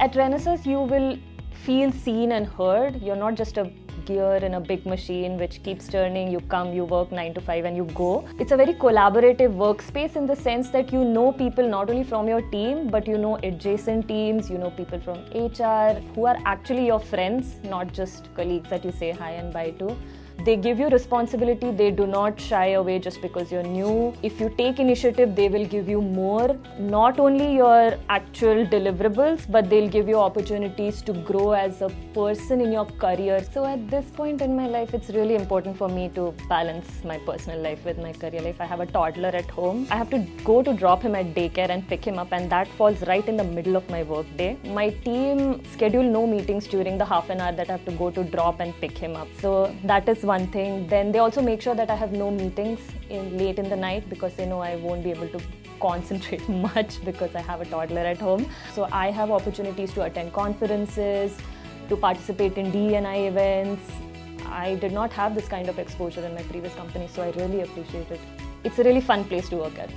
At Renesas, you will feel seen and heard. You're not just a gear in a big machine which keeps turning. You come, you work 9 to 5, and you go. It's a very collaborative workspace in the sense that you know people not only from your team, but you know adjacent teams, you know people from HR who are actually your friends, not just colleagues that you say hi and bye to. They give you responsibility, they do not shy away just because you're new. If you take initiative, they will give you more, not only your actual deliverables, but they'll give you opportunities to grow as a person in your career. So at this point in my life, it's really important for me to balance my personal life with my career life. I have a toddler at home. I have to go to drop him at daycare and pick him up, and that falls right in the middle of my work day. My team schedule no meetings during the half an hour that I have to go to drop and pick him up. So that is one thing. Then they also make sure that I have no meetings in late in the night because they know I won't be able to concentrate much because I have a toddler at home. So I have opportunities to attend conferences, to participate in D&I events. I did not have this kind of exposure in my previous company, so I really appreciate it. It's a really fun place to work at.